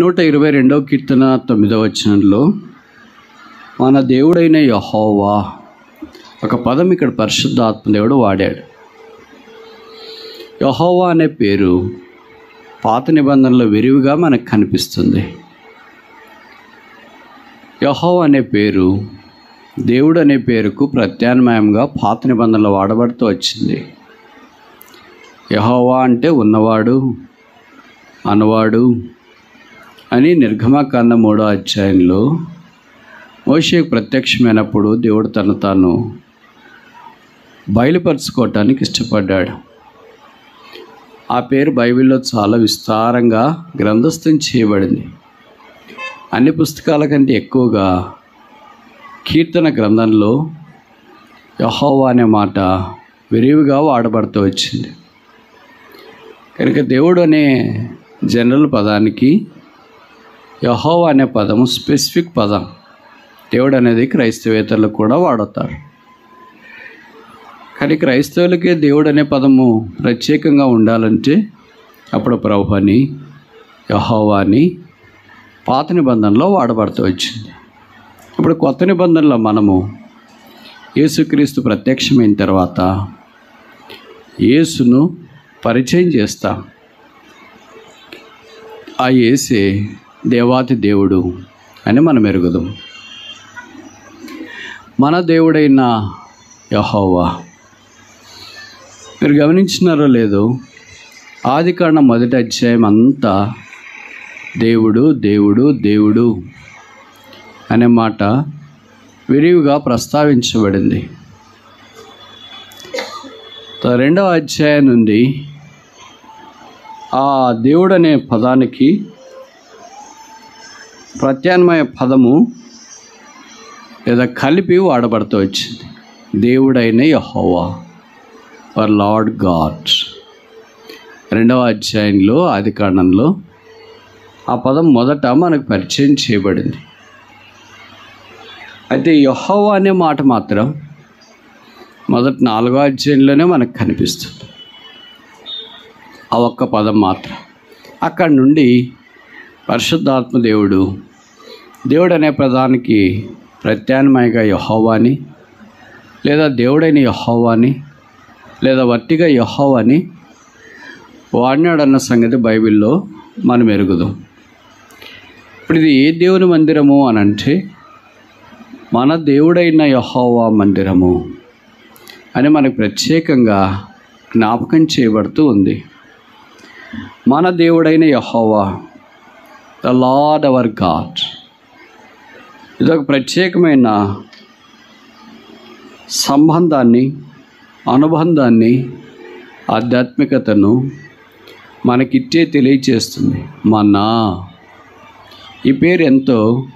నూట ఇరవై రెండవ కీర్తన తొమ్మిదవ వచనంలో మన దేవుడైన యహోవా ఒక పదం ఇక్కడ పరిశుద్ధాత్మ దేవుడు వాడాడు. యహోవా అనే పేరు పాత నిబంధనలో విరివిగా మనకు కనిపిస్తుంది. యహోవా అనే పేరు దేవుడు అనే పేరుకు ప్రత్యామ్నాయంగా పాత నిబంధనలు వాడబడుతూ వచ్చింది. యహోవా అంటే ఉన్నవాడు అనవాడు అని నిర్గమకాండ మూడో అధ్యాయంలో మోషేకు ప్రత్యక్షమైనప్పుడు దేవుడు తను తాను బయలుపరుచుకోవటానికి ఇష్టపడ్డాడు. ఆ పేరు బైబిల్లో చాలా విస్తారంగా గ్రంథస్థం చేయబడింది. అన్ని పుస్తకాల కంటే ఎక్కువగా కీర్తన గ్రంథంలో యహోవా అనే మాట విరివిగా వాడబడుతూ వచ్చింది. కనుక దేవుడు అనే జనరల్ పదానికి యహోవా అనే పదము స్పెసిఫిక్ పదం. దేవుడు అనేది క్రైస్తవేతరులు కూడా వాడతారు. కానీ క్రైస్తవులకే దేవుడు అనే పదము ప్రత్యేకంగా ఉండాలంటే అప్పుడు ప్రభు అని యహోవా అని పాత నిబంధనలో వాడబడుతూ వచ్చింది. ఇప్పుడు కొత్త నిబంధనలో మనము యేసుక్రీస్తు ప్రత్యక్షమైన తర్వాత యేసును పరిచయం చేస్తాం. ఆ యేసే దేవాతి దేవుడు అని మనం ఎరుగుదాం. మన దేవుడైన యహోవా మీరు గమనించినారో లేదో ఆది మొదటి అధ్యాయం అంతా దేవుడు దేవుడు దేవుడు అనే మాట విరివిగా ప్రస్తావించబడింది. త- రెండవ అధ్యాయం నుండి ఆ దేవుడు అనే పదానికి ప్రత్యామ్నాయ పదము లేదా కలిపి వాడబడుతూ వచ్చింది. దేవుడైన యహోవా ఫర్ లార్డ్ గాడ్ రెండవ అధ్యాయంలో ఆది కాండంలో ఆ పదం మొదట మనకు పరిచయం చేయబడింది. అయితే యహోవా అనే మాట మాత్రం మొదటి నాలుగో అధ్యాయంలోనే మనకు కనిపిస్తుంది. ఆ ఒక్క పదం మాత్రం అక్కడి నుండి పరిశుద్ధాత్మ దేవుడు దేవుడు అనే ప్రధానికి ప్రత్యామ్నాయంగా యహోవాని లేదా దేవుడైన యహోవాని లేదా వట్టిగా యహోవాని వాడినాడన్న సంగతి బైబిల్లో మనం ఎరుగుదాం. ఇప్పుడు ఇది ఏ దేవుని మందిరము అని అంటే మన దేవుడైన యహోవా మందిరము అని మనకు ప్రత్యేకంగా జ్ఞాపకం చేయబడుతూ ఉంది. మన దేవుడైన యహోవా ద లార్డ్ అవర్ గాడ్ ఇదొక ప్రత్యేకమైన సంబంధాన్ని అనుబంధాన్ని ఆధ్యాత్మికతను మనకిచ్చే తెలియచేస్తుంది. మన్నా ఈ పేరు ఎంతో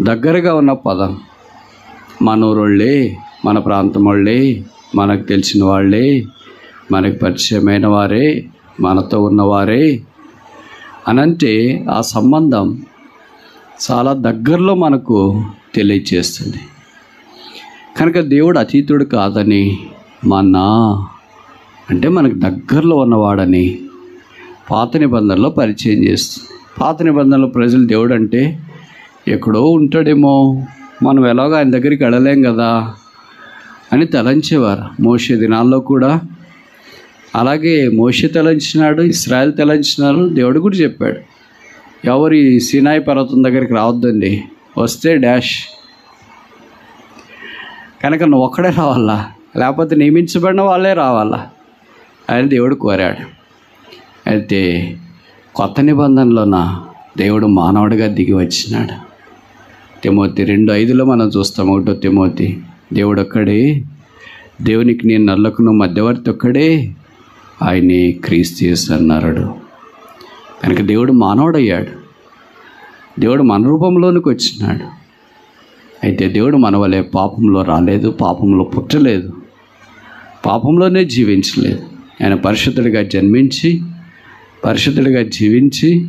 దగ్గరగా ఉన్న పదం. మన ఊరోళ్ళే మన ప్రాంతం వాళ్ళే మనకు తెలిసిన వాళ్ళే మనకు పరిచయమైన వారే మనతో ఉన్నవారే అనంటే ఆ సంబంధం చాలా దగ్గరలో మనకు తెలియచేస్తుంది. కనుక దేవుడు అతీతుడు కాదని మన్నా అంటే మనకు దగ్గరలో ఉన్నవాడని పాత నిబంధనలో పరిచయం చేస్తుంది పాత నిబంధనలో ప్రజలు దేవుడు అంటే ఎక్కడో ఉంటాడేమో. మనం ఎలాగో ఆయన దగ్గరికి వెళ్ళలేం కదా అని తలంచేవారు. మోసే దినాల్లో కూడా. అలాగే మోసే తలంచినాడు ఇస్రాయల్ తలంచినారు దేవుడు కూడా చెప్పాడు. ఎవరు ఈ సినాయి పర్వతం దగ్గరికి రావద్దండి. వస్తే డాష్. కనుక నువ్వు ఒక్కడే రావాలా? లేకపోతే నియమించబడిన వాళ్ళే రావాలా? అని దేవుడు కోరాడు. అయితే కొత్త నిబంధనలోన దేవుడు మానవుడిగా దిగి వచ్చినాడు. తిమోతి రెండు ఐదులో మనం చూస్తాం. ఒకటో తిమోతి దేవుడు ఒక్కడే దేవునికి నేను నల్లకును మధ్యవర్తి ఒక్కడే ఆయనే క్రీస్తు యేసు అన్నాడు కనుక దేవుడు మానవుడయ్యాడు. దేవుడు మన రూపంలోనికి వచ్చినాడు. అయితే దేవుడు మన వలె పాపంలో రాలేదు పాపంలో పుట్టలేదు పాపంలోనే జీవించలేదు. ఆయన పరిశుద్ధుడిగా జన్మించి పరిశుద్ధుడిగా జీవించి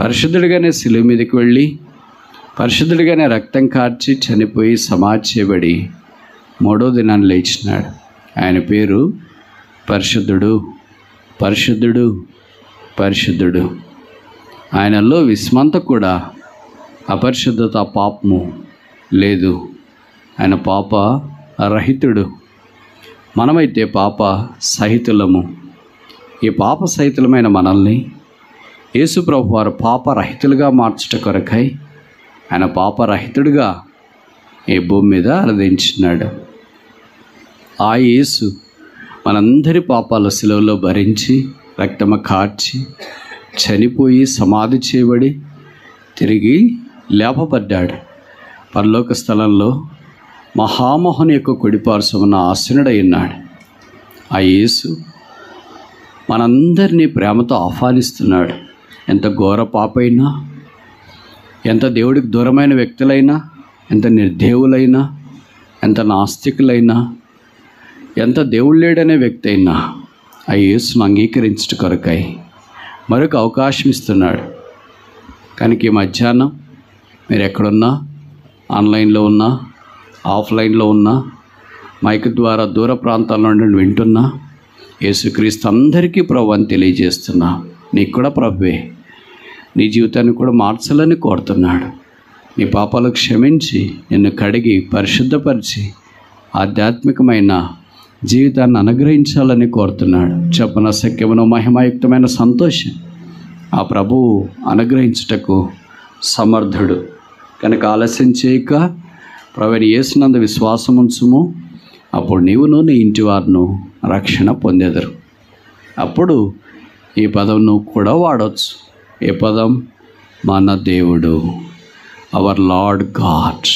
పరిశుద్ధుడిగానే శిలువ మీదకి వెళ్ళి పరిశుద్ధుడిగానే రక్తం కార్చి చనిపోయి సమాధి చేయబడి మూడో దినాన్ని లేచినాడు. ఆయన పేరు పరిశుద్ధుడు పరిశుద్ధుడు. పరిశుద్ధుడు. ఆయనలో విస్మంత కూడా అపరిశుద్ధత పాపము లేదు. ఆయన పాప రహితుడు. మనమైతే పాప సహితులము. ఈ పాప సహితులమైన మనల్ని యేసుప్రభు వారు పాపరహితులుగా మార్చుట కొరకై ఆయన పాపరహితుడుగా ఈ భూమి మీద అరదించినాడు ఆ యేసు మనందరి పాపాలు సెలవులో భరించి రక్తమ కార్చి చనిపోయి సమాధి చేయబడి తిరిగి లేపబడ్డాడు. పరలోక స్థలంలో మహామోహన్ యొక్క కుడిపార్శ్వమున ఆసనుడై ఉన్నాడు. ఆ యేసు మనందరినీ ప్రేమతో ఆహ్వానిస్తున్నాడు. ఎంత ఘోర పాపైనా ఎంత దేవుడికి దూరమైన వ్యక్తులైనా ఎంత నిర్దేవులైనా ఎంత నాస్తికులైనా ఎంత దేవుడు లేడనే వ్యక్తి అయినా ఆ యేసును అంగీకరించట కొరకాయి మరొక అవకాశం ఇస్తున్నాడు. కనుక ఈ మధ్యాహ్నం మీరు ఎక్కడున్నా ఆన్లైన్లో ఉన్నా ఆఫ్లైన్లో ఉన్నా మైక్ ద్వారా దూర ప్రాంతాల నుండి వింటున్నా యేసుక్రీస్తు అందరికీ ప్రభు అని తెలియజేస్తున్నా. నీకు కూడా ప్రభువే. నీ జీవితాన్ని కూడా మార్చాలని కోరుతున్నాడు. నీ పాపాలు క్షమించి నిన్ను కడిగి పరిశుద్ధపరిచి ఆధ్యాత్మికమైన జీవితాన్ని అనుగ్రహించాలని కోరుతున్నాడు. చెప్పన సఖ్యమును మహిమాయుక్తమైన సంతోషం. ఆ ప్రభువు అనుగ్రహించుటకు సమర్థుడు. కనుక ఆలస్యం చేయక ప్రవీణ యేసునందు విశ్వాసం ఉంచుము అప్పుడు నీవును నీ ఇంటి వారిను రక్షణ పొందెదరు. అప్పుడు ఈ పదం నువ్వు కూడా వాడవచ్చు ఏ పదం మన దేవుడు అవర్ లార్డ్ గాడ్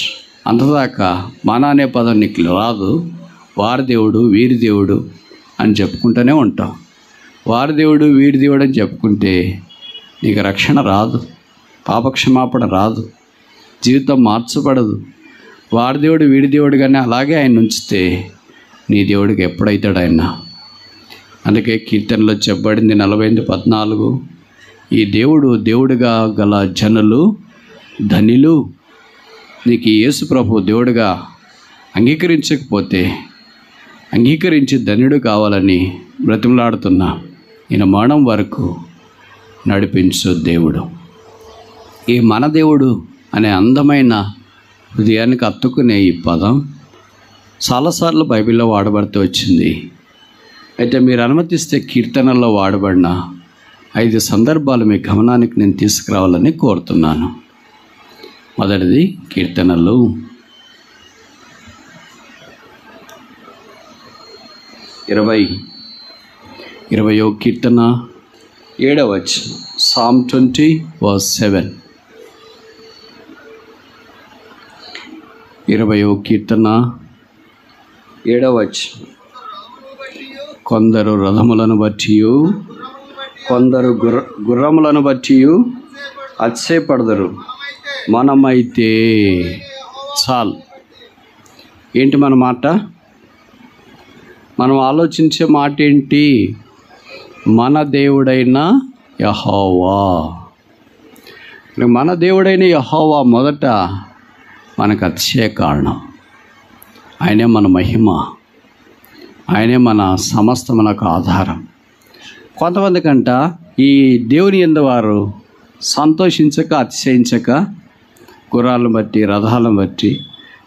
అంతదాకా మన అనే పదం నీకు రాదు. వారి దేవుడు వీరి దేవుడు అని చెప్పుకుంటూనే ఉంటాం. వారి దేవుడు వీడి దేవుడు అని చెప్పుకుంటే నీకు రక్షణ రాదు పాపక్షమాపణ రాదు జీవితం మార్చబడదు. వారి దేవుడు వీడి దేవుడు కానీ అలాగే ఆయన ఉంచితే నీ దేవుడికి ఎప్పుడైతాడు ఆయన అందుకే కీర్తనలో చెప్పబడింది నలభై ఎనిమిది పద్నాలుగు ఈ దేవుడు దేవుడిగా గల జనులు ధనిలు నీకు యేసు ప్రభు దేవుడిగా అంగీకరించకపోతే అంగీకరించి ధన్యుడు కావాలని బ్రతిమలాడుతున్నా ఈయన మరణం వరకు నడిపించు దేవుడు. ఈ మన దేవుడు అనే అందమైన హృదయానికి అత్తుకునే ఈ పదం చాలాసార్లు బైబిల్లో వాడబడుతూ వచ్చింది. అయితే మీరు అనుమతిస్తే కీర్తనల్లో వాడబడిన ఐదు సందర్భాలు మీ గమనానికి నేను తీసుకురావాలని కోరుతున్నాను. మొదటిది కీర్తనలు. ఇరవై ఇరవయో కీర్తన ఏడవచ్చు సామ్ ట్వంటీ వర్స్ సెవెన్ ఇరవయో కీర్తన ఏడవచ్చు కొందరు రథములను బట్టి కొందరు గుర్ర గుర్రములను బట్టి అతిశయపడదరు. మనమైతే చాలు. ఏంటి మన మాట? మనం ఆలోచించే మాట ఏంటి మన దేవుడైన యహోవా. మన దేవుడైన యహోవా మొదట మనకు అతిశయ కారణం. ఆయనే మన మహిమ. ఆయనే మన సమస్త మనకు ఆధారం. కొంతమంది కంట ఈ దేవుని ఎందువారు సంతోషించక అతిశయించక గుర్రాలను బట్టి రథాలను బట్టి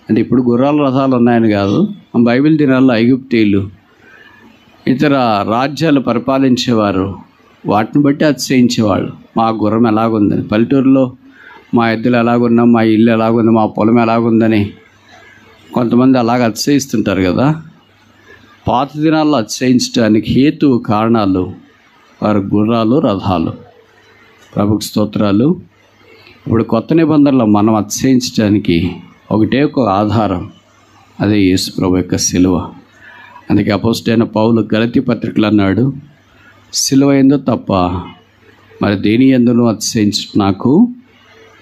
అంటే ఇప్పుడు గుర్రాలు రథాలు ఉన్నాయని కాదు బైబిల్ దినాల్లో ఐగుప్తీయులు? ఇతర రాజ్యాలు పరిపాలించేవారు వాటిని బట్టి అతిశయించేవాళ్ళు. మా గుర్రం ఎలాగుందని పల్లెటూరులో మా ఎద్దులు ఎలాగున్నా మా ఇల్లు ఎలాగుంది మా పొలం ఎలాగుందని కొంతమంది అలాగ అతిశయిస్తుంటారు కదా. పాత దినాల్లో అతిశయించడానికి హేతు కారణాలు వారు గుర్రాలు రథాలు. ప్రభుకు స్తోత్రాలు. ఇప్పుడు కొత్త నిబంధనలో మనం అతిశయించడానికి ఒకటే ఒక ఆధారం. అదే యేసు ప్రభు యొక్క సిలువ. అందుకే అపోస్టైన పౌలు గలతి పత్రికలు అన్నాడు సిలువ ఏందో తప్ప మరి దేని ఎందును అతిశయించు నాకు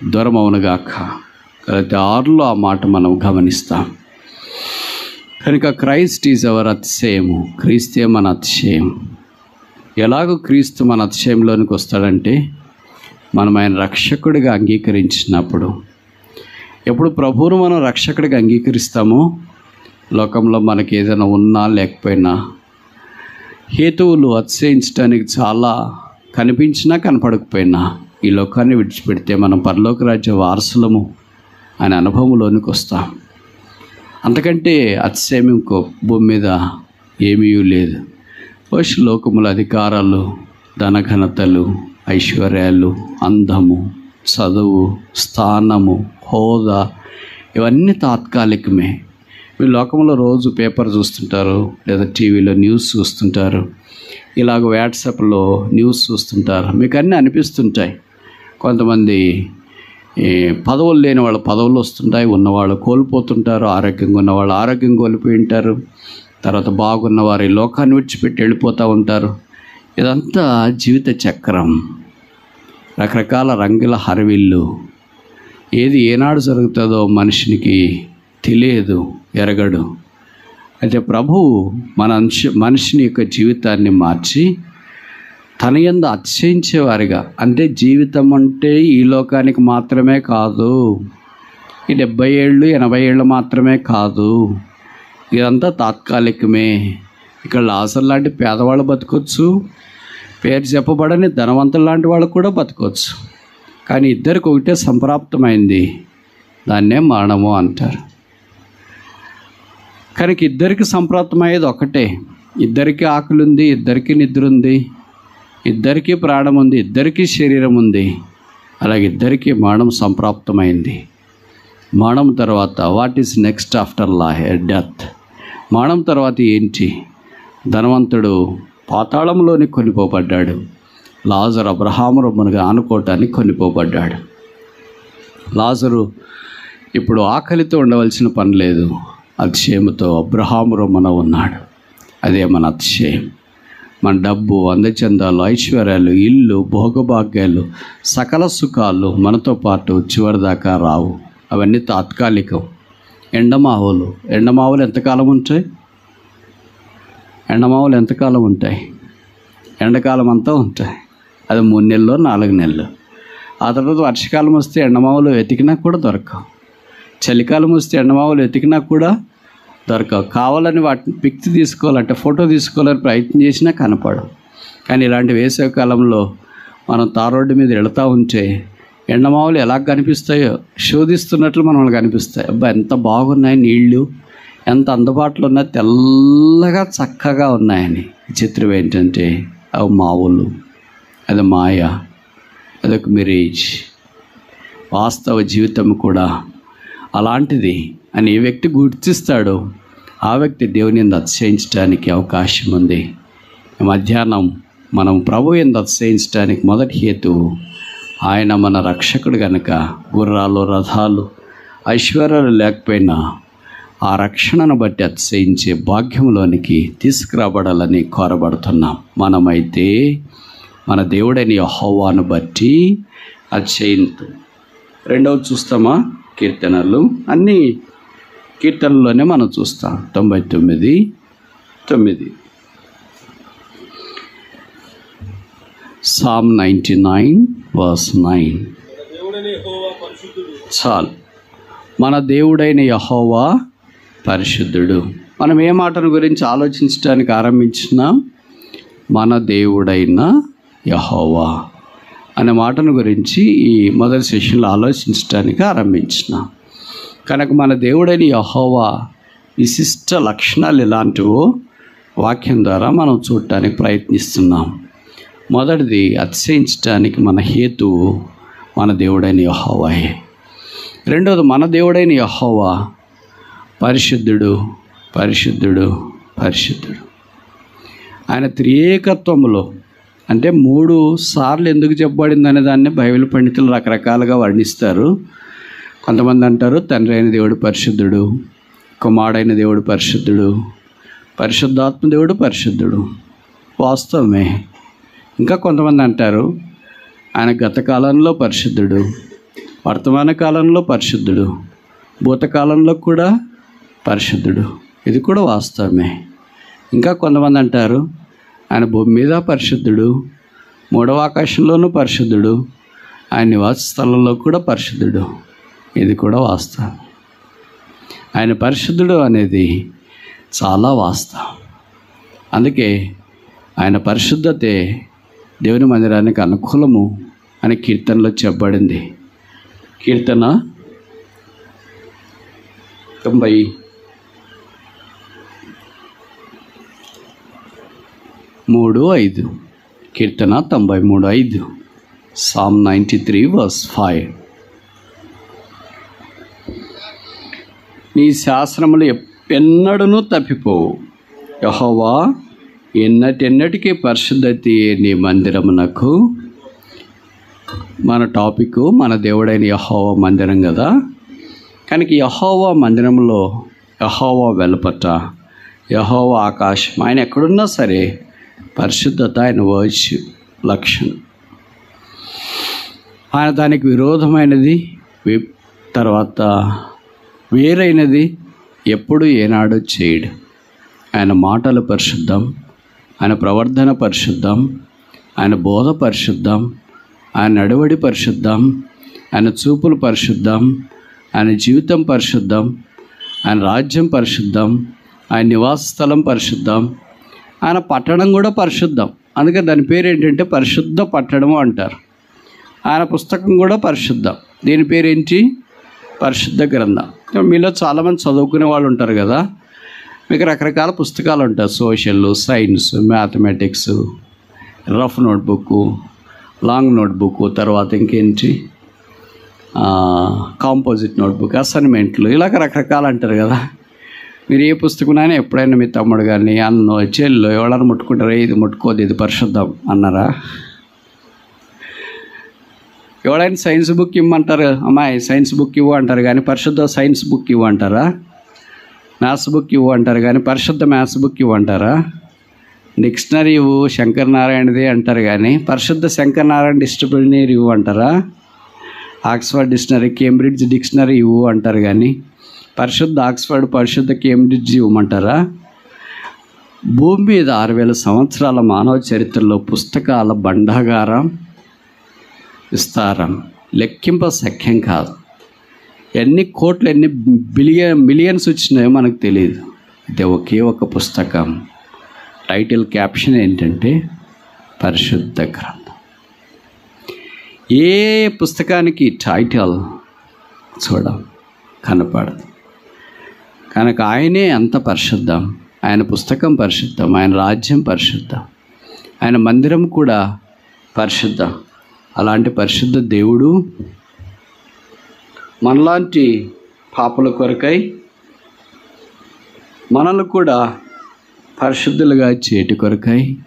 దూరమవునుగాక గలతి ఆరులో ఆ మాట మనం గమనిస్తాం. కనుక క్రైస్ట్ ఈజ్ అవర్ అతిశయము క్రీస్తే మన అతిశయం. ఎలాగో క్రీస్తు మన అతిశయంలోనికి వస్తాడంటే మనం ఆయన రక్షకుడిగా అంగీకరించినప్పుడు ఎప్పుడు ప్రభువును మనం రక్షకుడికి అంగీకరిస్తామో లోకంలో మనకి ఏదైనా ఉన్నా లేకపోయినా హేతువులు అతిశయించడానికి చాలా కనిపించినా కనపడకపోయినా ఈ లోకాన్ని విడిచిపెడితే మనం పరలోక రాజ్య వారసులము అనే అనుభవంలోనికి వస్తాం. అంతకంటే అతిశయం ఇంకో భూమి మీద ఏమీ లేదు. పశు లోకముల అధికారాలు ధనఘనతలు ఐశ్వర్యాలు అందము చదువు స్థానము హోదా ఇవన్నీ తాత్కాలికమే. మీ లోకంలో రోజు పేపర్ చూస్తుంటారు లేదా టీవీలో న్యూస్ చూస్తుంటారు ఇలాగ వాట్సాప్లో న్యూస్ చూస్తుంటారు. మీకు అన్నీ అనిపిస్తుంటాయి. కొంతమంది పదవులు లేని వాళ్ళ పదవులు వస్తుంటాయి ఉన్నవాళ్ళు కోల్పోతుంటారు ఆరోగ్యంగా ఉన్నవాళ్ళు ఆరోగ్యం కోల్పోయి ఉంటారు. తర్వాత బాగున్న వారి లోకాన్ని విడిచిపెట్టి వెళ్ళిపోతూ ఉంటారు. ఇదంతా జీవిత చక్రం. రకరకాల రంగుల హరవిల్లు. ఏది ఏనాడు జరుగుతుందో మనిషినికి తెలియదు ఎరగడు. అయితే ప్రభువు మన మనిషిని యొక్క జీవితాన్ని మార్చి తన యందు అతిశయించేవారిగా. అంటే జీవితం అంటే ఈ లోకానికి మాత్రమే కాదు ఈ డెబ్బై ఏళ్ళు ఎనభై ఏళ్ళు మాత్రమే కాదు. ఇదంతా తాత్కాలికమే. ఇక్కడ లాసర్ లాంటి పేదవాళ్ళు బతకొచ్చు పేరు చెప్పబడని ధనవంతులు లాంటి వాళ్ళు కూడా బతకవచ్చు కానీ ఇద్దరికి ఒకటే సంప్రాప్తమైంది. దాన్నే మరణము అంటారు. కనుక ఇద్దరికి సంప్రాప్తమయ్యేది ఒకటే. ఇద్దరికి ఆకలి ఉంది ఇద్దరికి నిద్ర ఉంది ఇద్దరికీ ప్రాణం ఉంది ఇద్దరికీ శరీరం ఉంది అలాగే ఇద్దరికీ మరణం సంప్రాప్తమైంది. మరణం తర్వాత what is next after the death? మరణం తర్వాత ఏంటి? ధనవంతుడు పాతాళంలోని కొనిపోబడ్డాడు. లాజరు అబ్రహాము రొమ్మనుగా ఆనుకోవటానికి కొనిపోబడ్డాడు. లాజరు ఇప్పుడు ఆకలితో ఉండవలసిన పని లేదు. అతిశయముతో అబ్రహాము రొమ్మన ఉన్నాడు. అదే మన అతిశయం. మన డబ్బు అందచందాలు ఐశ్వర్యాలు ఇల్లు భోగభాగ్యాలు సకల సుఖాలు మనతో పాటు చివరిదాకా రావు. అవన్నీ తాత్కాలికం. ఎండమావులు ఎండమావులు ఎంతకాలం ఉంటాయి? ఎండమావులు ఎంతకాలం ఉంటాయి? ఎండాకాలం అంతా ఉంటాయి. అది మూడు నెలలు నాలుగు నెలలు. ఆ తర్వాత వర్షాకాలం వస్తే ఎండమావులు వెతికినా కూడా దొరకవు. చలికాలం వస్తే ఎండమావులు వెతికినా కూడా దొరకవు. కావాలని వాటిని పిక్స్ తీసుకోవాలంటే ఫోటో తీసుకోవాలని ప్రయత్నం చేసినా కనపడవు. కానీ ఇలాంటి వేసవి కాలంలో మనం తారోడ్డు మీద వెళుతూ ఉంటే ఎండమావులు ఎలా కనిపిస్తాయో శోధిస్తున్నట్లు మనల్ని కనిపిస్తాయి. అబ్బా ఎంత బాగున్నాయి నీళ్ళు ఎంత అందుబాటులో ఉన్నా తెల్లగా చక్కగా ఉన్నాయని. చిత్రం ఏంటంటే అవి మావులు అది మాయ అదొక మిరేజ్ వాస్తవ జీవితం కూడా అలాంటిది అని ఏ వ్యక్తి గుర్తిస్తాడో ఆ వ్యక్తి దేవుని అతిశయించడానికి అవకాశం ఉంది. మధ్యాహ్నం మనం ప్రభు ఎందు అతిశయించడానికి మొదటి హేతువు ఆయన మన రక్షకుడు గనుక గుర్రాలు రథాలు ఐశ్వర్యాలు లేకపోయినా ఆ రక్షణను బట్టి అతిశయించే భాగ్యంలోనికి తీసుకురాబడాలని కోరబడుతున్నాం. మనమైతే మన దేవుడైన యెహోవాను బట్టి అతిశయింతు. రెండవది చూస్తామా? కీర్తనలు. అన్నీ కీర్తనలోనే మనం చూస్తాం. తొంభై తొమ్మిది తొమ్మిది. Psalm ninety nine verse nine చాలు. మన దేవుడైన యహోవా పరిశుద్ధుడు. మనం ఏ మాటను గురించి ఆలోచించడానికి ఆరంభించినా? మన దేవుడైన యహోవా అనే మాటను గురించి ఈ మొదటి సెషన్లో ఆలోచించడానికి ఆరంభించినాం. కనుక మన దేవుడైన యహోవా విశిష్ట లక్షణాలు ఎలాంటివో వాక్యం ద్వారా మనం చూడటానికి ప్రయత్నిస్తున్నాం. మొదటిది అతిశయించడానికి మన హేతువు మన దేవుడైన యహోవాయే. రెండవది మన దేవుడైన యహోవా పరిశుద్ధుడు పరిశుద్ధుడు పరిశుద్ధుడు. ఆయన త్రియేకత్వంలో అంటే మూడు సార్లు ఎందుకు చెప్పబడింది అనే దాన్ని బైబిల్ పండితులు రకరకాలుగా వర్ణిస్తారు. కొంతమంది అంటారు తండ్రి అయిన దేవుడు పరిశుద్ధుడు కుమారుడైన దేవుడు పరిశుద్ధుడు పరిశుద్ధాత్మ దేవుడు పరిశుద్ధుడు. వాస్తవమే. ఇంకా కొంతమంది అంటారు ఆయన గత కాలంలో పరిశుద్ధుడు వర్తమాన కాలంలో పరిశుద్ధుడు భూతకాలంలో కూడా పరిశుద్ధుడు. ఇది కూడా వాస్తవమే. ఇంకా కొంతమంది అంటారు ఆయన భూమి మీద పరిశుద్ధుడు మూడవ ఆకాశంలోనూ పరిశుద్ధుడు ఆయన నివాస స్థలంలో కూడా పరిశుద్ధుడు. ఇది కూడా వాస్తవం. ఆయన పరిశుద్ధుడు అనేది చాలా వాస్తవం. అందుకే ఆయన పరిశుద్ధతే దేవుని మందిరానికి అనుకూలము అని కీర్తనలో చెప్పబడింది. కీర్తన తొంభై మూడు ఐదు. కీర్తన తొంభై మూడు ఐదు. Psalm ninety three verse five నీ శాసనములు ఎన్నడూ తప్పిపోవు. యహోవా ఎన్నటెన్నటికీ పరిశుద్ధతి నీ మందిరమునకు. మన టాపిక్ మన దేవుడైన యహోవా మందిరం కదా. కనుక యహోవా మందిరంలో యహోవా వెలుపట యహోవా ఆకాశం ఆయన ఎక్కడున్నా సరే పరిశుద్ధత ఆయన వర్చు లక్షణం. ఆయన దానికి విరోధమైనది తర్వాత వేరైనది ఎప్పుడు ఏనాడు చేయడు. ఆయన మాటలు పరిశుద్ధం ఆయన ప్రవర్తన పరిశుద్ధం ఆయన బోధ పరిశుద్ధం ఆయన నడవడి పరిశుద్ధం ఆయన చూపులు పరిశుద్ధం ఆయన జీవితం పరిశుద్ధం ఆయన రాజ్యం పరిశుద్ధం ఆయన నివాస స్థలం పరిశుద్ధం ఆయన పట్టణం కూడా పరిశుద్ధం. అందుకే దాని పేరు ఏంటంటే పరిశుద్ధ పట్టడము అంటారు. ఆయన పుస్తకం కూడా పరిశుద్ధం. దీని పేరేంటి? పరిశుద్ధ గ్రంథం. మీలో చాలామంది చదువుకునే వాళ్ళు ఉంటారు కదా. మీకు రకరకాల పుస్తకాలు ఉంటాయి. Social science mathematics rough notebook long notebook తర్వాత ఇంకేంటి? కాంపోజిట్ నోట్బుక్ అసైన్మెంట్లు ఇలాగ రకరకాలు అంటారు కదా. మీరు ఏ పుస్తకమైనా ఎప్పుడైనా మీ తమ్ముడు కానీ అన్నో చెల్లు ఎవరైనా ముట్టుకుంటారా? ఇది ముట్టుకోదు ఇది పరిశుద్ధం అన్నారా? ఎవడైనా సైన్స్ బుక్ ఇమ్మంటారు అమ్మాయి సైన్స్ బుక్ ఇవ్వు అంటారు కానీ పరిశుద్ధ సైన్స్ బుక్ ఇవ్వు అంటారా? మ్యాథ్స్ బుక్ ఇవ్వు అంటారు కానీ పరిశుద్ధ మ్యాథ్స్ బుక్ ఇవ్వు అంటారా? డిక్షనరీ ఇవ్వు శంకర్ నారాయణది అంటారు కానీ పరిశుద్ధ శంకర్ నారాయణ డిస్ట్రిబ్యూటరీ ఇవ్వు అంటారా? ఆక్స్ఫర్డ్ డిక్షనరీ కేంబ్రిడ్జ్ డిక్షనరీ ఇవ్వు అంటారు కానీ పరిశుద్ధ ఆక్స్ఫర్డ్ పరిశుద్ధ కేంబ్రిడ్జ్ ఇవ్వమంటారా? భూమి మీద ఆరు వేల సంవత్సరాల మానవ చరిత్రలో పుస్తకాల బండాగారం విస్తారం లెక్కింప సఖ్యం కాదు. ఎన్ని కోట్లు ఎన్ని బిలియన్ మిలియన్స్ వచ్చినాయో మనకు తెలియదు అయితే ఒకే ఒక పుస్తకం. టైటిల్ క్యాప్షన్ ఏంటంటే పరిశుద్ధ గ్రంథం. ఏ పుస్తకానికి టైటిల్ చూడం కనపడదు. కనుక ఆయనే అంత పరిశుద్ధం. ఆయన పుస్తకం పరిశుద్ధం. ఆయన రాజ్యం పరిశుద్ధం. ఆయన మందిరం కూడా పరిశుద్ధం. అలాంటి పరిశుద్ధ దేవుడు మనలాంటి పాపల కొరకై మనల్ని కూడా పరిశుద్ధులుగా చేటి కొరకై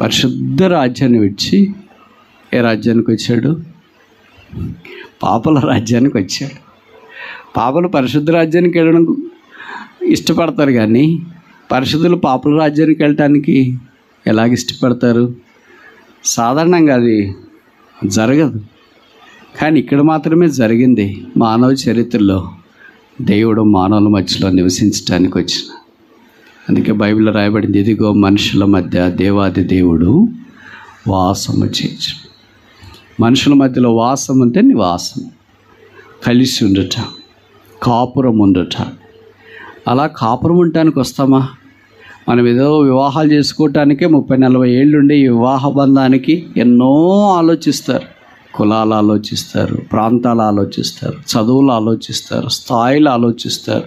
పరిశుద్ధ రాజ్యాన్ని విడిచి ఏ రాజ్యానికి వచ్చాడు? పాపల రాజ్యానికి వచ్చాడు. పాపలు పరిశుద్ధ రాజ్యానికి వెళ్ళడం ఇష్టపడతారు కానీ పరిశుద్ధులు పాపల రాజ్యానికి వెళ్ళటానికి ఎలాగ ఇష్టపడతారు? సాధారణంగా అది జరగదు. కానీ ఇక్కడ మాత్రమే జరిగింది. మానవ చరిత్రలో దేవుడు మానవుల మధ్యలో నివసించడానికి వచ్చిన. అందుకే బైబిల్లో రాయబడింది ఇదిగో మనుషుల మధ్య దేవాది దేవుడు వాసము చేయొచ్చు మనుషుల మధ్యలో వాసం అంటే నివాసం కలిసి ఉండట కాపురం ఉండట అలా కాపురం ఉండటానికి వస్తామా? మనం ఏదో వివాహాలు చేసుకోవటానికే ముప్పై నలభై ఏళ్ళుండి ఈ వివాహ బంధానికి ఎన్నో ఆలోచిస్తారు. కులాలు ఆలోచిస్తారు ప్రాంతాలు ఆలోచిస్తారు చదువులు ఆలోచిస్తారు స్థాయిలు ఆలోచిస్తారు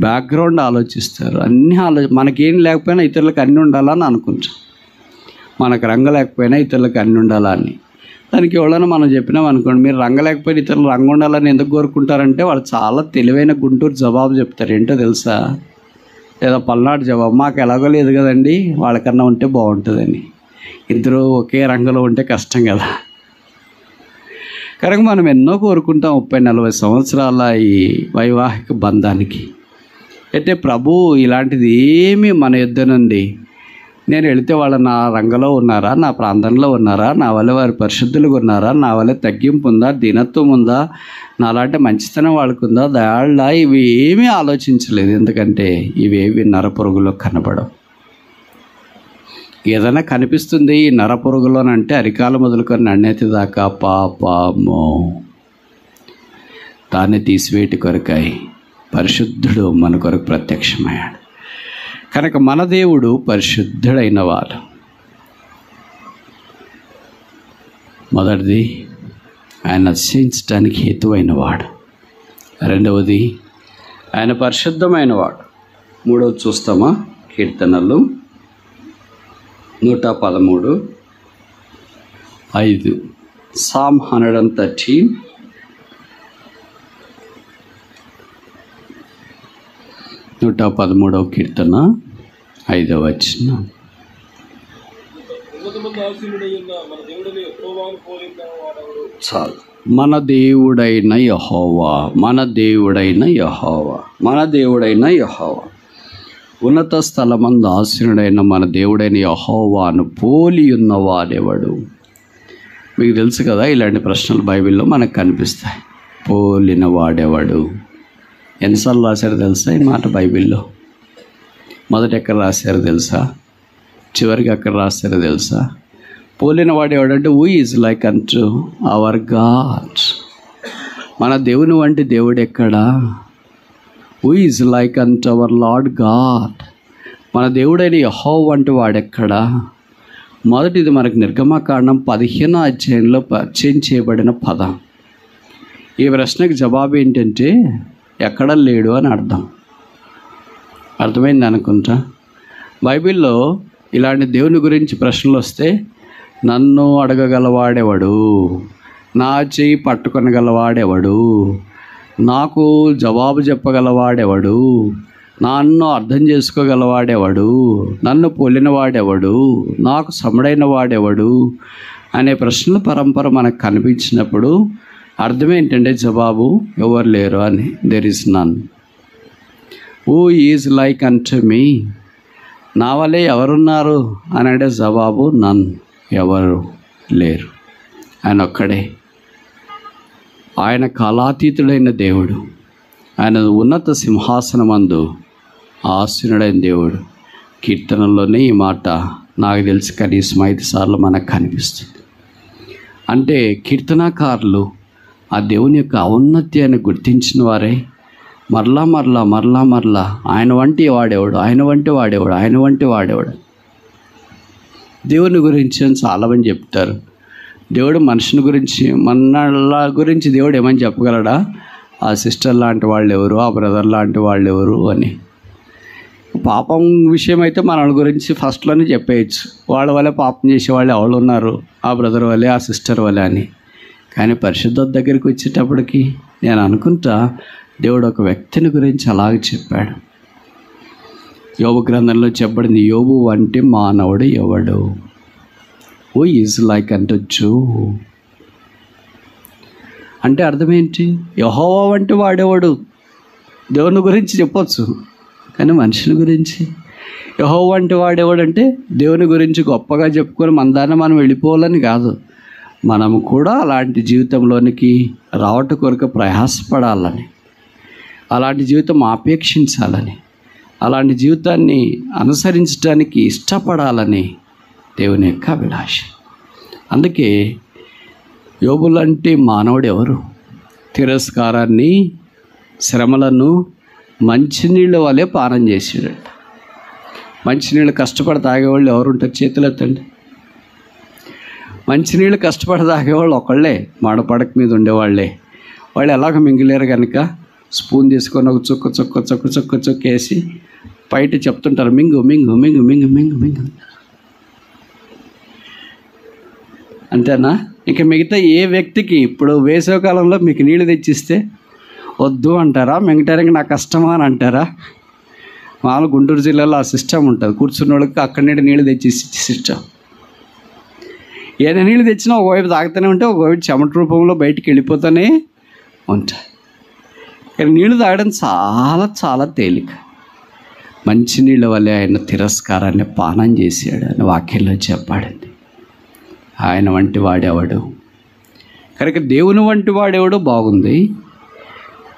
బ్యాక్గ్రౌండ్ ఆలోచిస్తారు. అన్నీ ఆలో మనకేం లేకపోయినా ఇతరులకు అన్నీ ఉండాలని అనుకుంటాం. మనకు రంగ లేకపోయినా ఇతరులకు అన్నీ ఉండాలని. దానికి ఎవరైనా మనం చెప్పినాం అనుకోండి. మీరు రంగ లేకపోయినా ఇతరులు రంగు ఉండాలని ఎందుకు కోరుకుంటారంటే వాళ్ళు చాలా తెలివైన గుంటూరు జవాబు చెప్తారు. ఏంటో తెలుసా? లేదా పల్నాడు జవాబు. మాకు ఎలాగో లేదు కదండి. వాళ్ళకన్నా ఉంటే బాగుంటుందని. ఇద్దరు ఒకే రంగంలో ఉంటే కష్టం కదా. కనుక మనం ఎన్నో కోరుకుంటాం ముప్పై నలభై సంవత్సరాల ఈ వైవాహిక బంధానికి. అయితే ప్రభు ఇలాంటిది ఏమీ మన యుద్ధనుంది నేను వెళితే వాళ్ళు నా రంగంలో ఉన్నారా? నా ప్రాంతంలో ఉన్నారా? నా వల్ల వారి పరిశుద్ధులుగా ఉన్నారా? నా వల్ల తగ్గింపు ఉందా? దీనత్వం ఉందా? నాలాంటి మంచితనం వాళ్ళకు ఉందా దాళ్ళ ఇవి ఏమీ ఆలోచించలేదు. ఎందుకంటే ఇవేవి నరపురుగులో కనబడవు. ఏదైనా కనిపిస్తుంది ఈ నరపురుగులోనంటే అరికాలు మొదలుకొని నన్నెత్తి దాకా పాపమో. దాన్ని తీసివేటి కొరకాయి పరిశుద్ధుడు మన కొరకు ప్రత్యక్షమయ్యాడు. కనుక మన దేవుడు పరిశుద్ధుడైన వాడు మొదటిది ఆయన నశించడానికి హేతువైన వాడు రెండవది ఆయన పరిశుద్ధమైన వాడు మూడవది చూస్తామా? కీర్తనలు. నూట పదమూడు. ఐదు సామ్ హండ్రెడ్ అండ్ థర్టీన్ నూట పదమూడవ కీర్తన ఐదవ వచ్చిన చాలు. మన దేవుడైన యహోవా మన దేవుడైన యహోవా మన దేవుడైన యహోవా. ఉన్నత స్థలమందు ఆసీనుడైన మన దేవుడైన యహోవాను పోలి ఉన్నవాడెవడు? మీకు తెలుసు కదా ఇలాంటి ప్రశ్నలు బైబిల్లో మనకు కనిపిస్తాయి. పోలిన వాడెవడు ఎన్నిసార్లు రాశారు తెలుసా? ఈ మాట బైబిల్లో. మొదట ఎక్కడ రాశారు తెలుసా? చివరికి ఎక్కడ రాశారు తెలుసా? పోలిన వాడు ఎవడంటే who is like unto our God మన దేవుని వంటి దేవుడు ఎక్కడా? Who is like unto our Lord God మన దేవుడైన యహో వంటి వాడెక్కడా మొదటిది మనకు నిర్గమకాండం పదిహేను అధ్యాయంలో పరిచయం చేయబడిన పదం. ఈ ప్రశ్నకు జవాబు ఏంటంటే ఎక్కడ లేడు అని అర్థం. అర్థమైంది అనుకుంటా? బైబిల్లో ఇలాంటి దేవుని గురించి ప్రశ్నలు వస్తే నన్ను అడగగలవాడెవడు? నా చేయి పట్టుకొనగలవాడెవడు? నాకు జవాబు చెప్పగలవాడెవడు? నన్ను అర్థం చేసుకోగలవాడెవడు? నన్ను పోలినవాడెవడు? నాకు సముడైన వాడెవడు అనే ప్రశ్నల పరంపర మనకు కనిపించినప్పుడు అర్థం ఏంటంటే జవాబు ఎవరు లేరు అని. There is none who is like unto me నా వల్లే ఎవరున్నారు? అని అంటే జవాబు నన్ ఎవరు లేరు. ఆయన ఒక్కడే. ఆయన కాలాతీతుడైన దేవుడు. ఆయన ఉన్నత సింహాసనమందు ఆసీనుడైన దేవుడు. కీర్తనలోనే ఈ మాట నాకు తెలిసి. కనీసం ఐదు సార్లు మనకు కనిపిస్తుంది. అంటే కీర్తనాకారులు ఆ దేవుని యొక్క ఔన్నత్యాన్ని గుర్తించిన వారే. మరలా మరలా మరలా మరలా ఆయన వంటి వాడేవాడు? ఆయన వంటి వాడేవాడు? ఆయన వంటి వాడేవాడు? దేవుని గురించి అని చాలామంది చెప్తారు. దేవుడు మనుషుని గురించి మన గురించి దేవుడు ఏమని చెప్పగలడా? ఆ సిస్టర్ లాంటి వాళ్ళు ఎవరు? ఆ బ్రదర్ లాంటి వాళ్ళు ఎవరు అని. పాపం విషయం అయితే మన గురించి ఫస్ట్లోనే చెప్పేయచ్చు. వాళ్ళ వల్ల పాపం చేసే వాళ్ళు ఎవరు ఉన్నారు? ఆ బ్రదర్ వల్లే ఆ సిస్టర్ వల్లే అని. కానీ పరిశుద్ధత దగ్గరికి వచ్చేటప్పటికి నేను అనుకుంటా దేవుడు ఒక వ్యక్తిని గురించి అలాగ చెప్పాడు. యోబు గ్రంథంలో చెప్పబడింది యోబు వంటి మానవుడు ఎవడు? ఓ ఈజ్ లైక్ అంటే జో అంటే అర్థం ఏంటి? యహోవా వంటి వాడేవాడు? దేవుని గురించి చెప్పొచ్చు కానీ మనుషుని గురించి. యహో వంటి వాడేవాడంటే దేవుని గురించి గొప్పగా చెప్పుకొని మన దాన్ని మనం వెళ్ళిపోవాలని కాదు. మనము కూడా అలాంటి జీవితంలోనికి రావట కొరకు ప్రయాసపడాలని అలాంటి జీవితం ఆపేక్షించాలని అలాంటి జీవితాన్ని అనుసరించడానికి ఇష్టపడాలని దేవుని యొక్క అభిలాష. అందుకే యోబులంటే మానవుడు ఎవరు తిరస్కారాన్ని శ్రమలను మంచినీళ్ళ వలె పానం చేసాడట మంచినీళ్ళు కష్టపడి తాగేవాళ్ళు ఎవరు ఉంటారు చేతులు ఎత్తండి మంచినీళ్ళు కష్టపడి తాగేవాళ్ళు ఒకళ్ళే మాడపడక మీద ఉండేవాళ్ళే. వాళ్ళు ఎలాగ మింగిలేరు కనుక స్పూన్ తీసుకొని ఒక చుక్క చుక్క చుక్క చుక్క చుక్క వేసి బయట చెప్తుంటారు మింగు మింగు మింగు మింగు మింగు మింగు. అంతేనా? ఇంకా మిగతా ఏ వ్యక్తికి ఇప్పుడు వేసవికాలంలో మీకు నీళ్ళు తెచ్చిస్తే వద్దు అంటారా? మిగటానికి నాకు కష్టమా అని అంటారా? మామూలు గుంటూరు జిల్లాలో ఆ సిస్టమ్ ఉంటుంది. కూర్చున్న వాళ్ళకి అక్కడి నుండి నీళ్ళు తెచ్చి సిస్టమ్ ఏదైనా నీళ్ళు తెచ్చినా ఒకవైపు తాగుతూనే ఉంటే ఒకవైపు చెమట రూపంలో బయటికి వెళ్ళిపోతూనే ఉంటాయి కానీ నీళ్ళు తాగడం చాలా చాలా తేలిక. మంచినీళ్ళ వల్లే ఆయన తిరస్కారాన్ని పానం చేశాడు. అని వాక్యంలో చెప్పాడండి ఆయన వంటి వాడేవాడు? కనుక దేవుని వంటి వాడేవాడు? బాగుంది.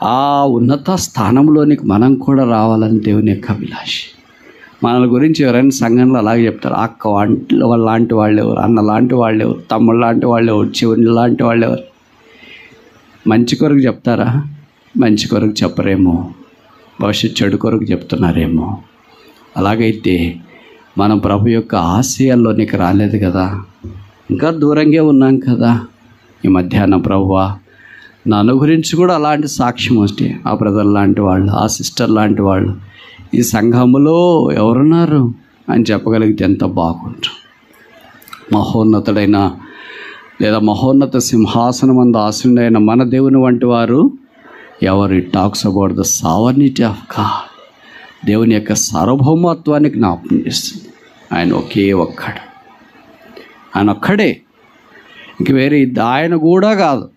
ఆ ఉన్నత స్థానంలోనికి మనం కూడా రావాలని దేవుని యొక్క అభిలాష. మనల గురించి ఎవరైనా సంఘంలో అలాగే చెప్తారు. అక్క వాళ్ళ లాంటి వాళ్ళు ఎవరు అన్న లాంటి వాళ్ళు ఎవరు తమ్ముడు లాంటి వాళ్ళు ఎవరు చివరి లాంటి వాళ్ళు ఎవరు. మంచి కొరకు చెప్తారా? మంచి కొరకు చెప్పరేమో. భవిష్యత్ చెడు కొరకు చెప్తున్నారేమో. అలాగైతే మనం ప్రభు యొక్క ఆశయాల్లోనికి రాలేదు కదా. ఇంకా దూరంగా ఉన్నాం కదా. ఈ మధ్యాహ్నం ప్రభువా నన్ను గురించి కూడా అలాంటి సాక్ష్యం వస్తే ఆ బ్రదర్ లాంటి వాళ్ళు ఆ సిస్టర్ లాంటి వాళ్ళు ఈ సంఘములో ఎవరున్నారు అని చెప్పగలిగితే ఎంత బాగుంటుంది మహోన్నతుడైన లేదా మహోన్నత సింహాసనం అందు ఆశుడైన మన దేవుని వంటి వారు ఎవరు? Talks about the sovereignty of God. దేవుని యొక్క సార్వభౌమత్వాన్ని జ్ఞాపకం చేస్తుంది. ఆయన ఒకే ఒక్కడు. ఆయన ఒక్కడే. ఇంక వేరే ఆయన కూడా కాదు.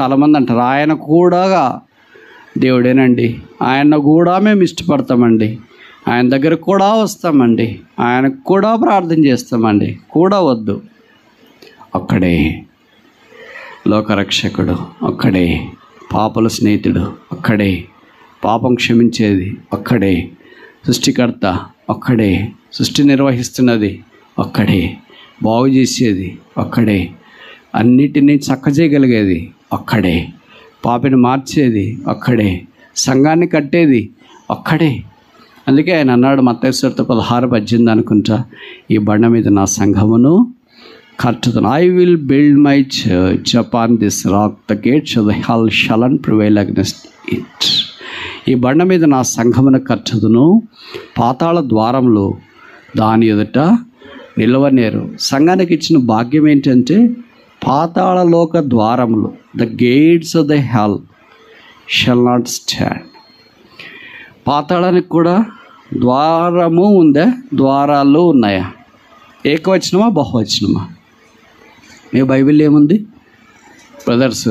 చాలామంది అంటారు ఆయన కూడా దేవుడేనండి. ఆయన కూడా మేము ఇష్టపడతామండి. ఆయన దగ్గర కూడా వస్తామండి. ఆయనకు కూడా ప్రార్థన చేస్తామండి. కూడా వద్దు. ఒక్కడే లోకరక్షకుడు ఒక్కడే పాపల స్నేహితుడు ఒక్కడే పాపం క్షమించేది ఒక్కడే సృష్టికర్త ఒక్కడే సృష్టి నిర్వహిస్తున్నది ఒక్కడే బాగు చేసేది ఒక్కడే అన్నిటినీ చక్కచేయగలిగేది ఒక్కడే పాపిని మార్చేది ఒక్కడే సంఘాన్ని కట్టేది ఒక్కడే. అందుకే ఆయన అన్నాడు మత్తేశ్వరతో పదహారు పద్దెనిమిది అనుకుంటా ఈ బండ మీద నా సంఘమును కట్టుతాను I will build my church upon this rock the gates of the hell shall not prevail against it ఈ బండ మీద నా సంఘమును కట్టుదును. పాతాళ ద్వారంలో దాని ఎదుట నిలవనేరు. సంఘానికి ఇచ్చిన భాగ్యం ఏంటంటే పాతాళలోక ద్వారములు the gates of the hell shall not stand పాతాళానికి కూడా ద్వారము ఉందా ద్వారాలు ఉన్నాయా? ఏకవచనమా బహువచనమా? మీ బైబిల్ ఏముంది? బ్రదర్స్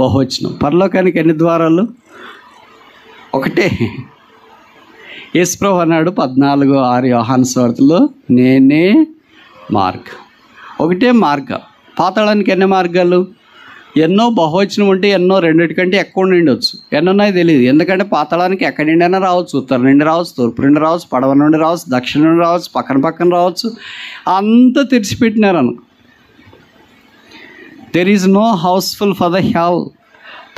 బహువచనం. పరలోకానికి ఎన్ని ద్వారాలు? ఒకటే. యేసుప్రభు అన్నాడు పద్నాలుగు ఆరు యోహాన్ స్వార్థలో నేనే మార్గం. ఒకటే మార్గం. పాతాళానికి ఎన్ని మార్గాలు? ఎన్నో బహువచనం ఉంటే ఎన్నో రెండింటికంటే ఎక్కువ నిండొచ్చు ఎన్ని తెలియదు ఎందుకంటే పాతాళానికి ఎక్కడి నుండైనా రావచ్చు. ఉత్తరం నుండి రావచ్చు తూర్పు నుండి రావచ్చు పడవ నుండి రావచ్చు దక్షిణ నుండి రావచ్చు పక్కన పక్కన రావచ్చు. అంతా తెరిచిపెట్టినారు అను there is no houseful for the hell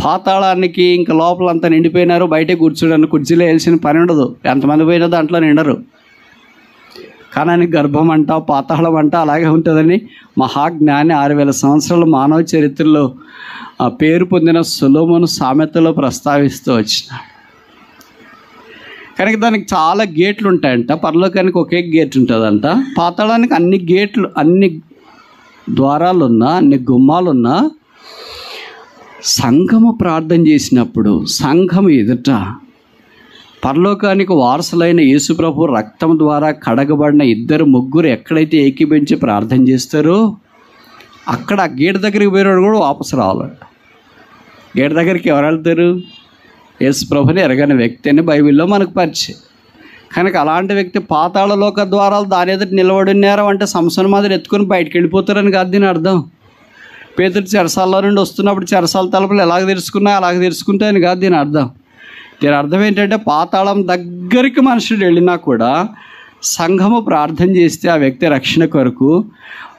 పాతాళానికి ఇంకా లోపలంతా నిండిపోయినారు. బయటే కూర్చోడానికి కుర్చీలో వేసిన పని ఉండదు. ఎంతమంది పోయినా దాంట్లో నిండరు. కానీ గర్భం అంట పాతాళం అంట అలాగే ఉంటుందని మహాజ్ఞాని ఆరు వేల సంవత్సరాల మానవ చరిత్రలో ఆ పేరు పొందిన సులోమును సామెతలో ప్రస్తావిస్తూ వచ్చినాడు. కనుక దానికి చాలా గేట్లు ఉంటాయంట పరలోకానికి ఒకే గేట్ ఉంటుందంట. పాతాళానికి అన్ని గేట్లు అన్ని ద్వారాలున్నా అన్ని గుమ్మాలున్నా సంఘము ప్రార్థన చేసినప్పుడు సంఘం ఎదుట పరలోకానికి వారసులైన యేసుప్రభు రక్తం ద్వారా కడగబడిన ఇద్దరు ముగ్గురు ఎక్కడైతే ఏకీభించి ప్రార్థన చేస్తారో అక్కడ గేట్ దగ్గరికి పోయినాడు కూడా వాపసు రావాలంట గేట్ దగ్గరికి ఎవరు వెళ్తారు? యేసుప్రభుని ఎరగని వ్యక్తి అని బైబిల్లో మనకు పరిచయం. కనుక అలాంటి వ్యక్తి పాతాళలోక ద్వారాలు దాని ఎదుటి నిలబడి ఉన్నారు అంటే సంవత్సరం మాదిరి ఎత్తుకొని బయటకు వెళ్ళిపోతారని కాదు దీని అర్థం. పేదలు చెరసాల్లో నుండి వస్తున్నప్పుడు చెరసాల తలుపులు ఎలాగ తెరుచుకున్నాయి అలాగ తెరుచుకుంటాయని కాదు దీని అర్థం. దీని అర్థం ఏంటంటే పాతాళం దగ్గరికి మనుషుడు వెళ్ళినా కూడా సంఘము ప్రార్థన చేస్తే ఆ వ్యక్తి రక్షణ కొరకు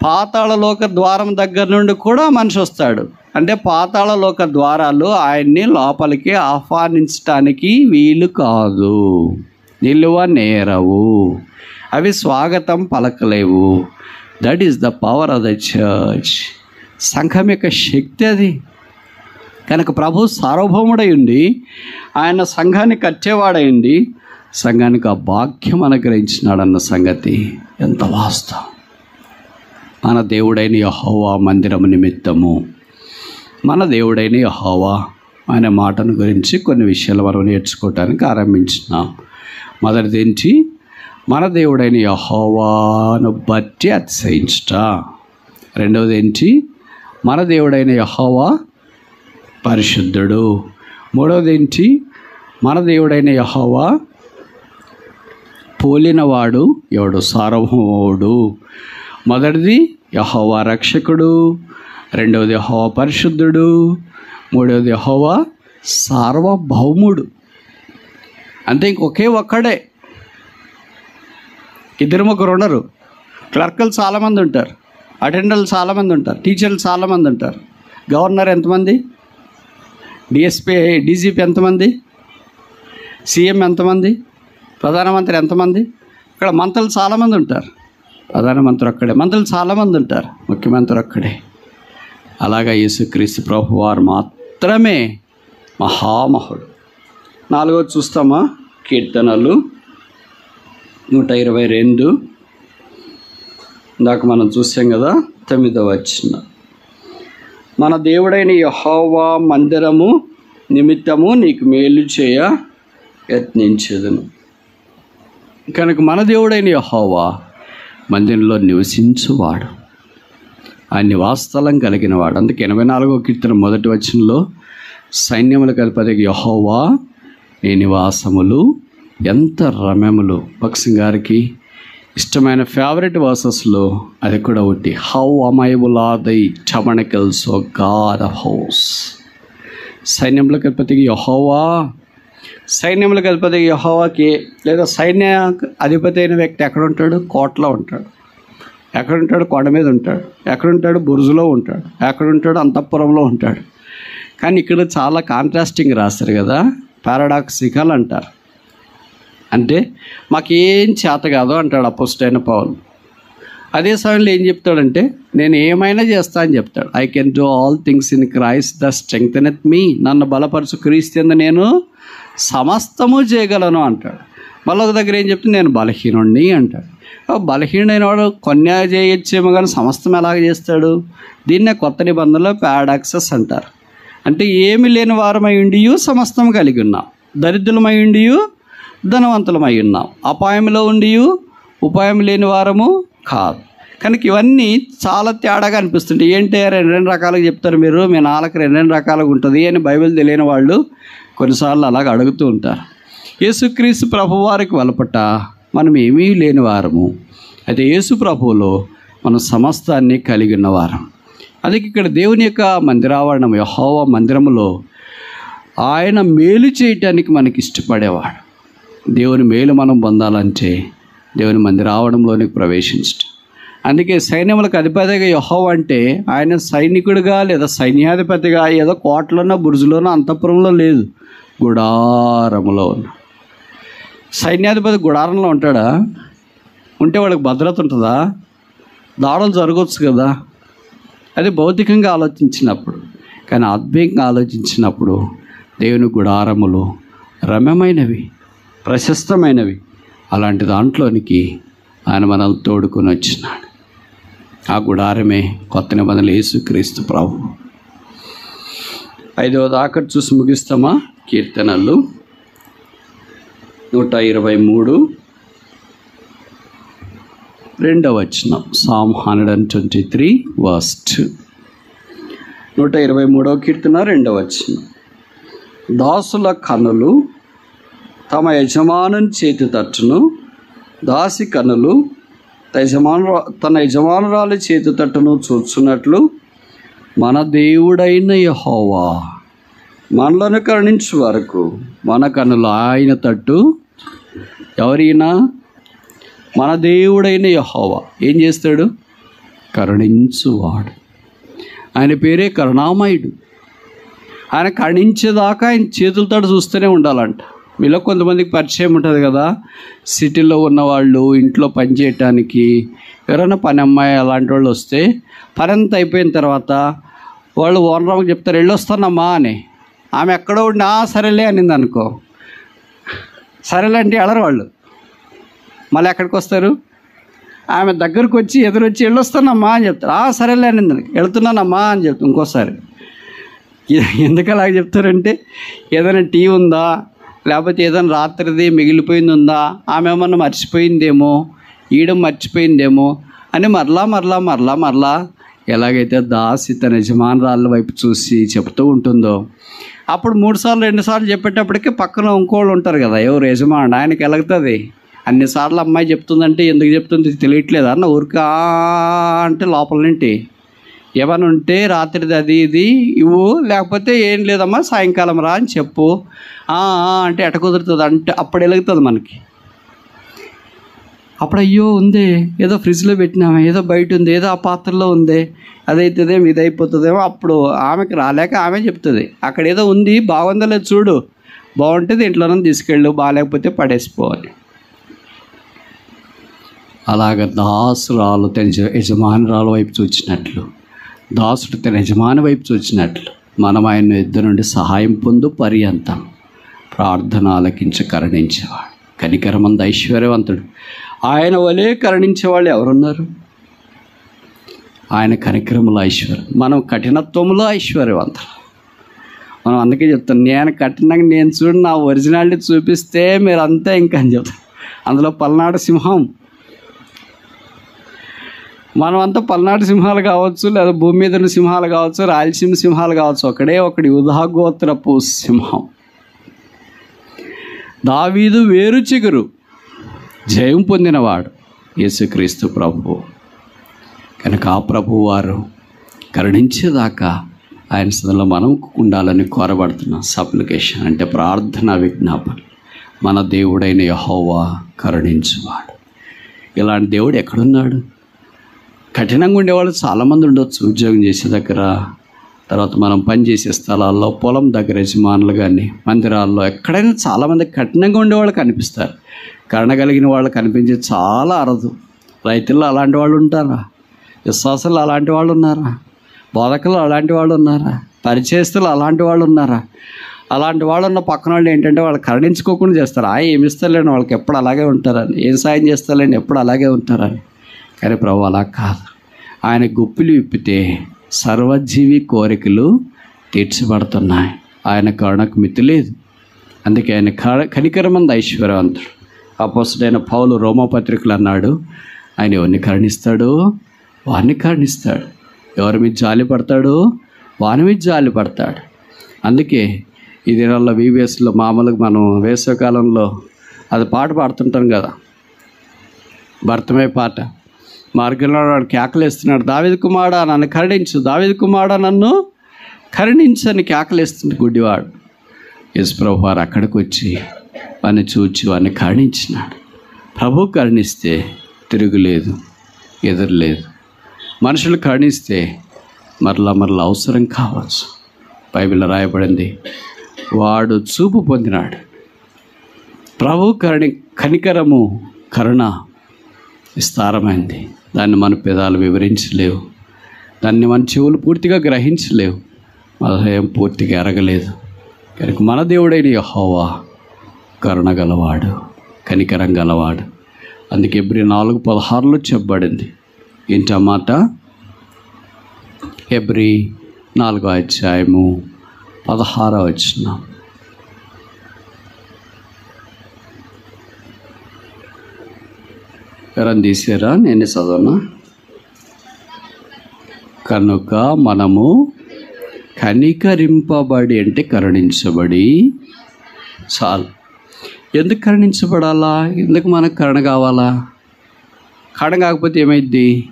పాతాళలోక ద్వారం దగ్గర నుండి కూడా మనిషి వస్తాడు. అంటే పాతాళలోక ద్వారాలు ఆయన్ని లోపలికి ఆహ్వానించటానికి వీలు కాదు. నిలువ నేరవు. అవి స్వాగతం పలకలేవు. That is the power of the church సంఘం యొక్క శక్తి అది. కనుక ప్రభు సార్వభౌముడై ఉండి ఆయన సంఘాన్ని కట్టేవాడైంది సంఘానికి ఆ భాగ్యం అనుగ్రహించినాడన్న సంగతి ఎంత వాస్తవం. మన దేవుడైన యహోవా మందిరము నిమిత్తము మన దేవుడైన యహోవా ఆయన మాటను గురించి కొన్ని విషయాలు మనం నేర్చుకోవటానికి ఆరంభించినాం. మొదటిది ఏంటి? మన దేవుడైన యహోవాను బట్టి అతిశయించట. రెండవది ఏంటి? మన దేవుడైన యహోవా పరిశుద్ధుడు. మూడవది ఏంటి మన దేవుడైన యహోవా పోలినవాడు ఎవడు సార్వభౌముడు. మొదటిది యహోవా రక్షకుడు రెండవది యహోవా పరిశుద్ధుడు మూడవది యహోవా సార్వభౌముడు. అంతే ఇంకొకే ఒక్కడే. ఇద్దరు ముగ్గురు ఉండరు. క్లర్కులు చాలామంది ఉంటారు. అటెండర్లు చాలామంది ఉంటారు. టీచర్లు చాలామంది ఉంటారు. గవర్నర్ ఎంతమంది? డిఎస్పీ డీజీపీ ఎంతమంది? సీఎం ఎంతమంది? ప్రధానమంత్రి ఎంతమంది? ఇక్కడ మంత్రులు చాలామంది ఉంటారు. ప్రధానమంత్రి ఒక్కడే. మంత్రులు చాలామంది ఉంటారు. ముఖ్యమంత్రి ఒక్కడే. అలాగా యేసుక్రీస్తు ప్రభు వారు మాత్రమే మహామహుడు. నాలుగోది చూస్తామా? కీర్తనలు నూట ఇరవై రెండు. ఇందాక మనం చూసాం కదా తొమ్మిదవ వచ్చిన మన దేవుడైన యహోవా మందిరము నిమిత్తము నీకు మేలు చేయ యత్నించదును. కనుక మన దేవుడైన యహోవా మందిరంలో నివసించువాడు. ఆ నివాసస్థలం కలిగిన వాడు అందుకే ఎనభై నాలుగో కీర్తన మొదటి వచనంలో సైన్యములు కలిపదికి యహోవా నీ నివాసములు ఎంత రమ్యములు. భక్సింగ్ గారికి ఇష్టమైన ఫేవరెట్ వర్సెస్లో అది కూడా ఒకటి. హౌ అమైబుల్ ఆర్ దై టమణికల్స్ ఓ గాడ్ హౌస్ సైన్యములకు అధిపతికి యహోవా సైన్యములకు అధిపతికి యహోవాకి లేదా సైన్య అధిపతి అయిన వ్యక్తి ఎక్కడ ఉంటాడు? కోటలో ఉంటాడు. ఎక్కడ ఉంటాడు? కొండ మీద ఉంటాడు. ఎక్కడ ఉంటాడు? బురుజులో ఉంటాడు. ఎక్కడ ఉంటాడు? అంతఃపురంలో ఉంటాడు. కానీ ఇక్కడ చాలా కాంట్రాస్టింగ్ రాస్తారు కదా. పారాడాక్సికల్ అంటారు. అంటే మాకేం చేత కాదు అంటాడు అపోస్టైన పౌల్. అదే సమయంలో ఏం చెప్తాడంటే నేను ఏమైనా చేస్తా అని చెప్తాడు. I can do all things in Christ the strengtheneth me నన్ను బలపరచు క్రీస్తు నేను సమస్తము చేయగలను అంటాడు. మళ్ళీ ఒక దగ్గర ఏం చెప్తే నేను బలహీనుణ్ణి అంటాడు. ఆ బలహీనుడైన వాడు కొన్యా చేయొచ్చేమో కానీ సమస్తం ఎలాగ చేస్తాడు? దీన్నే కొత్త నిబంధనలో ప్యాడాక్సెస్ అంటారు. అంటే ఏమి లేని వారమై ఉండియు సమస్తం కలిగి ఉన్నాం దరిద్రులమై ఉండియు ధనవంతులమై ఉన్నాం. అపాయంలో ఉండియు ఉపాయం లేని వారము కాదు. కనుక ఇవన్నీ చాలా తేడాగా అనిపిస్తుంటాయి. ఏంటి రెండు రెండు రకాలుగా చెప్తారు మీరు. మీ నాలుగు రెండు రెండు రకాలుగా ఉంటుంది అని బైబిల్ తెలియని వాళ్ళు కొన్నిసార్లు అలాగ అడుగుతూ ఉంటారు. యేసుక్రీస్తు ప్రభు వారికి వలపట మనం ఏమీ లేని వారము. అయితే యేసు ప్రభువులో మనం సమస్తాన్ని కలిగి ఉన్నవారం అందుకే ఇక్కడ దేవుని యొక్క మందిరావరణం యహోవ మందిరములో ఆయన మేలు చేయటానికి మనకి ఇష్టపడేవాడు. దేవుని మేలు మనం పొందాలంటే దేవుని మంది రావడంలోనికి ప్రవేశించడం అందుకే సైన్యములకు అధిపతిగా యహో అంటే ఆయన సైనికుడిగా లేదా సైన్యాధిపతిగా ఏదో కోటలోనో బురుజులోనో అంతఃపురంలో లేదు. గుడారములో ఉన్నాడు సైన్యాధిపతి గుడారంలో ఉంటాడా? ఉంటే వాడికి భద్రత ఉంటుందా? దాడులు జరగవచ్చు కదా? అది భౌతికంగా ఆలోచించినప్పుడు కానీ ఆత్మీయంగా ఆలోచించినప్పుడు దేవుని గుడారములు రమ్యమైనవి. ప్రశస్తమైనవి. అలాంటి దాంట్లోనికి ఆయన మనల్ని తోడుకొని వచ్చినాడు. ఆ గుడారమే కొత్త నిబంధనలు యేసుక్రీస్తు ప్రభు. ఐదవ దాకా చూసి ముగిస్తామా? కీర్తనలు నూట ఇరవై మూడు. రెండవ వచనం psalm hundred and twenty three verse నూట ఇరవై మూడవ కీర్తన రెండవ వచనం. దాసుల కనులు తమ యజమానుని చేతి తట్టును దాసి కనులు తన యజమాను తన యజమానురాలి చేతి తట్టును చూచున్నట్లు మన దేవుడైన యహోవా మనలను కరుణించు వరకు మన కనులు ఆయన తట్టు ఎవరైనా మన దేవుడైన యహోవా ఏం చేస్తాడు? కరుణించువాడు. ఆయన పేరే కరుణామయుడు. ఆయన కరుణించేదాకా ఆయన చేతులతో చూస్తూనే ఉండాలంట. మీలో కొంతమందికి పరిచయం ఉంటుంది కదా. సిటీలో ఉన్నవాళ్ళు ఇంట్లో పని చేయటానికి ఎవరైనా పని అమ్మాయి అలాంటి వాళ్ళు వస్తే పని అంతా అయిపోయిన తర్వాత వాళ్ళు ఓనరాకు చెప్తారు వెళ్ళొస్తానమ్మా అని. ఆమె ఎక్కడో ఉండి సరేలే అనింది అనుకో. సరేలే అంటే ఎలరు వాళ్ళు. మళ్ళీ ఎక్కడికి వస్తారు? ఆమె దగ్గరకు వచ్చి ఎదురొచ్చి వెళ్ళొస్తానమ్మా అని చెప్తారు. "ఆ, సరేలే అనింది వెళుతున్నానమ్మా అని చెప్తాను ఇంకోసారి. ఎందుకు అలాగ చెప్తారంటే ఏదైనా టీ ఉందా? లేకపోతే ఏదైనా రాత్రిది మిగిలిపోయింది ఉందా ఆమె ఏమన్నా మర్చిపోయిందేమో? ఈయడం మర్చిపోయిందేమో? అని మరలా మరలా మరలా మరలా ఎలాగైతే దాసి తన యజమానురాళ్ళ వైపు చూసి చెప్తూ ఉంటుందో. అప్పుడు మూడుసార్లు రెండుసార్లు చెప్పేటప్పటికి పక్కన ఇంకోళ్ళు ఉంటారు కదా ఎవరు యజమానుడు? ఆయనకి ఎలగుతుంది? అన్నిసార్లు అమ్మాయి చెప్తుందంటే ఎందుకు చెప్తుంది తెలియట్లేదు? అన్న ఊరికా అంటే లోపల నుండి. ఏమైనా ఉంటే రాత్రిది అది ఇది ఇవ్వు లేకపోతే ఏం లేదమ్మా సాయంకాలం రా అని చెప్పు. అంటే ఎట కుదురుతుంది? అంటే అప్పుడు వెలుగుతుంది మనకి. అప్పుడు అయ్యో ఉందే. ఏదో ఫ్రిడ్జ్లో పెట్టినామే ఏదో బయట ఉంది ఏదో ఆ పాత్రలో ఉందే. అదైతుందేమో ఇది అయిపోతుందేమో అప్పుడు ఆమెకి రాలేక ఆమె చెప్తుంది. అక్కడ ఏదో ఉంది బాగుందో లేదు చూడు. బాగుంటే దీంట్లోనే తీసుకెళ్ళు బాగాలేకపోతే పడేసిపోవాలి అలాగ దాసురాలు తెలిసి యజమానురాలు వైపు చూచినట్లు దాసుడు తన యజమాని వైపు చూచినట్లు మనం ఆయన ఇద్దరు నుండి సహాయం పొందు పర్యంతం ప్రార్థన ఆలకించి కరుణించేవాడు. కనికరమంద ఐశ్వర్యవంతుడు. ఆయన వలే కరుణించేవాళ్ళు ఎవరున్నారు? ఆయన కనికరముల ఐశ్వర్యం. మనం కఠినత్వంలో ఐశ్వర్యవంతులు. మనం అందుకే చెప్తాం నేను కఠినంగా నేను చూడు నా ఒరిజినాలిటీ చూపిస్తే మీరు అంతే ఇంకా అని చెప్తాను అందులో పల్నాడు సింహం మనమంతా పల్నాడు సింహాలు కావచ్చు లేదా భూమి మీద ఉన్న సింహాలు కావచ్చు రాయలసీమ సింహాలు కావచ్చు ఒకడే ఒకటి ఉదాగోత్రపు సింహం. దావీదు వేరు చిగురు జయం పొందినవాడు యేసుక్రీస్తు ప్రభు. కనుక ఆ ప్రభు వారు కరుణించేదాకా ఆయన స్థితిలో మనం ఉండాలని కోరబడుతున్నాం సప్లికేషన్ అంటే ప్రార్థన విజ్ఞాపన. మన దేవుడైన యహోవా కరుణించువాడు. ఇలాంటి దేవుడు ఎక్కడున్నాడు? కఠినంగా ఉండేవాళ్ళు చాలామంది ఉండొచ్చు. ఉద్యోగం చేసే దగ్గర తర్వాత మనం పనిచేసే స్థలాల్లో పొలం దగ్గర యజమానులు కానీ మందిరాల్లో ఎక్కడైనా చాలామంది కఠినంగా ఉండేవాళ్ళు కనిపిస్తారు. కరుణ కలిగిన వాళ్ళు కనిపించే చాలా అరదు. రైతుల్లో అలాంటి వాళ్ళు ఉంటారా? విశ్వాసంలో అలాంటి వాళ్ళు ఉన్నారా? బోధకులు అలాంటి వాళ్ళు ఉన్నారా? పరిచయస్తులు అలాంటి వాళ్ళు ఉన్నారా? అలాంటి వాళ్ళు ఉన్న పక్కన వాళ్ళు ఏంటంటే వాళ్ళు కరుణించుకోకుండా చేస్తారు. ఆ ఏమి ఇస్తారులేండి వాళ్ళకి ఎప్పుడు అలాగే ఉంటారని. ఏం సాయం చేస్తారులేండి ఎప్పుడు అలాగే ఉంటారని. కానీ ప్రభు అలా కాదు. ఆయన గుప్పిలు విప్పితే సర్వజీవి కోరికలు తీర్చబడుతున్నాయి. ఆయన కరుణకు మితి లేదు. అందుకే ఆయన కనికరమంది ఐశ్వర్యవంతుడు. అపోసుడైన పౌలు రోమపత్రికలు అన్నాడు ఆయన ఎవరిని కరుణిస్తాడు? వారిని కరుణిస్తాడు. ఎవరి మీద జాలి పడతాడు? వాని మీద జాలి పడతాడు. అందుకే ఈ దినాల్లో వీవీఎస్లో మామూలుగా మనం వేసవికాలంలో అది పాట పాడుతుంటాం కదా. భర్తమే పాట. మార్గంలో వాడు కేకలేస్తున్నాడు. దావేది కుమారా నన్ను కరుణించు. దావేది కుమారా నన్ను కరుణించని కేకలేస్తుంది గుడ్డివాడు. యేసు ప్రభు వారు అక్కడికి వచ్చి వాడిని చూచి వాడిని కరుణించినాడు. ప్రభు కరుణిస్తే తిరుగులేదు ఎదురులేదు. మనుషులు కరుణిస్తే మరలా మరలా అవసరం కావచ్చు. బైబిల్ రాయబడింది వాడు చూపు పొందినాడు. ప్రభు కరుణి కనికరము కరుణ విస్తారమైంది. దాన్ని మన పెదాలు వివరించలేవు. దాన్ని మన చెవులు పూర్తిగా గ్రహించలేవు. మన హృదయం పూర్తిగా ఎరగలేదు. కనుక మన దేవుడైన యహోవా కరుణ గలవాడు కనికరం గలవాడు. అందుకే ఎబ్రి నాలుగు పదహారులో చెప్పబడింది. ఏంటా మాట? ఎబ్రి నాలుగో అధ్యాయము పదహారో వచ్చిన ఎవరైనా తీసారా నేనే చదవనా? కనుక మనము కనికరింపబడి అంటే కరుణించబడి. చాలు. ఎందుకు కరుణించబడాలా? ఎందుకు మనకు కరుణ కావాలా? కరుణ కాకపోతే ఏమైద్ది?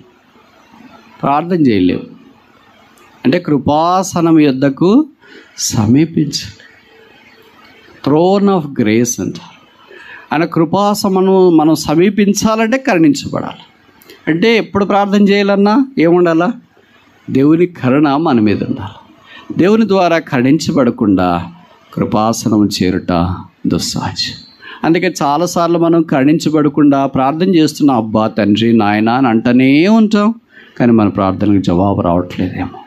ప్రార్థన చేయలేవు. అంటే కృపాసనం యొద్దకు సమీపించాలి థ్రోన్ ఆఫ్ గ్రేస్ అంటారు. ఆయన కృపాసమను మనం సమీపించాలంటే కరుణించబడాలి. అంటే ఎప్పుడు ప్రార్థన చేయాలన్నా ఏముండాలా? దేవుని కరుణ మన మీద ఉండాలి. దేవుని ద్వారా కరుణించబడకుండా కృపాసనం చేరుట దుస్సాహజం అందుకే చాలాసార్లు మనం కరుణించబడకుండా ప్రార్థన చేస్తున్న అబ్బా తండ్రి నాయన అని అంటనే ఉంటాం కానీ మన ప్రార్థనకు జవాబు రావట్లేదేమో.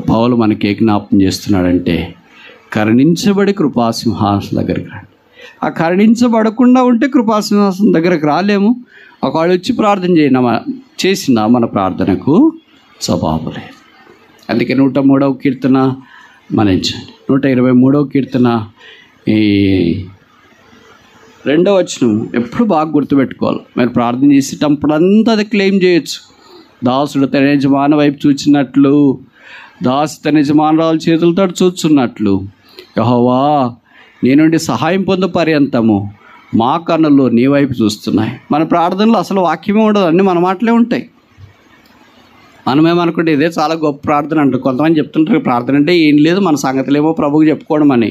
పౌలు మనకి ఏ జ్ఞాపం చేస్తున్నాడంటే కరుణించబడి కృపాసింహాసనం దగ్గరికి రండి. ఆ కరుణించబడకుండా ఉంటే కృపాసింహాసనం దగ్గరకు రాలేము. ఒకవేళ వచ్చి ప్రార్థన చేయన చేసిన మన ప్రార్థనకు? స్వభావం లేదు అందుకే నూట మూడవ కీర్తన మనించండి నూట ఇరవై మూడవ కీర్తన ఈ రెండో వచనం ఎప్పుడు బాగా గుర్తుపెట్టుకోవాలి. మీరు ప్రార్థన చేసేటప్పుడంతా అది క్లెయిమ్ చేయొచ్చు. దాసుడు తన యజమాన వైపు చూచినట్లు దాసు తన యజమానురాలు చేతులతో చూచున్నట్లు యహోవా నీ నుండి సహాయం పొందు పర్యంతము మా కన్నులు నీ వైపు చూస్తున్నాయి. మన ప్రార్థనలు అసలు వాక్యమే ఉండదు అన్నీ మన మాటలే ఉంటాయి. మనమేమనుకుంటే ఇదే చాలా గొప్ప ప్రార్థన అంటారు. కొంతమంది చెప్తుంటారు ప్రార్థన అంటే ఏం లేదు మన సంగతులేమో ప్రభుకి చెప్పుకోవడం అని.